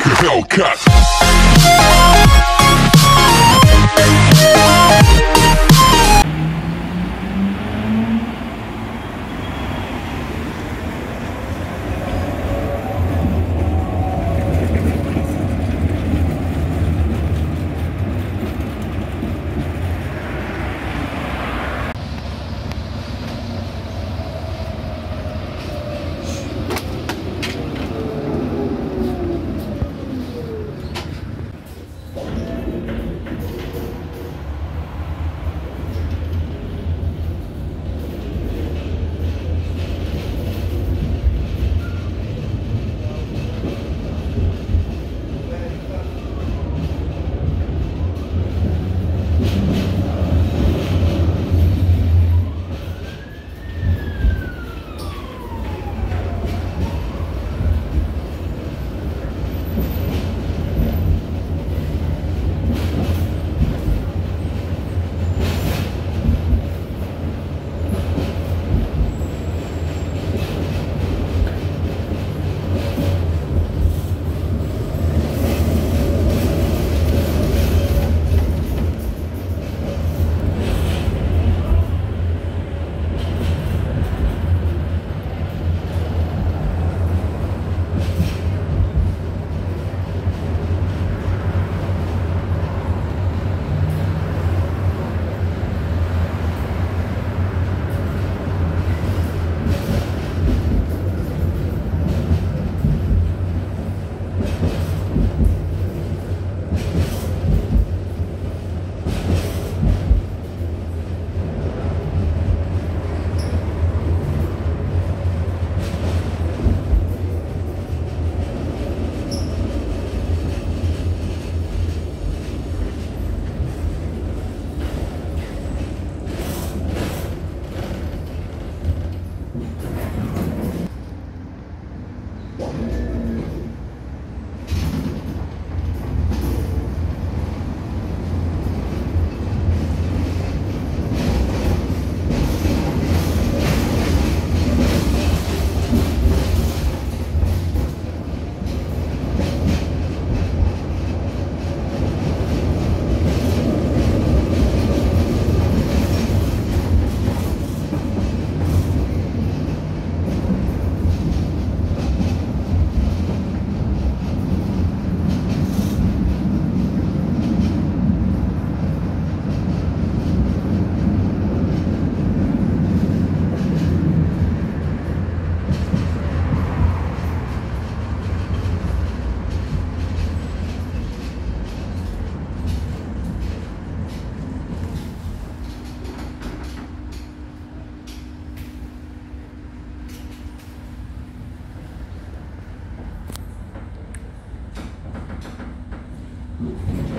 like a Hellcat. Bye.